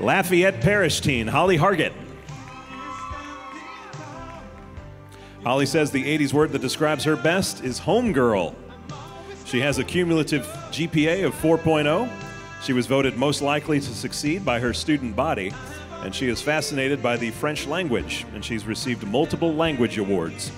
Lafayette Parish teen, Holly Hargett. Holly says the 80s word that describes her best is homegirl. She has a cumulative GPA of 4.0. She was voted most likely to succeed by her student body, and she is fascinated by the French language, and she's received multiple language awards.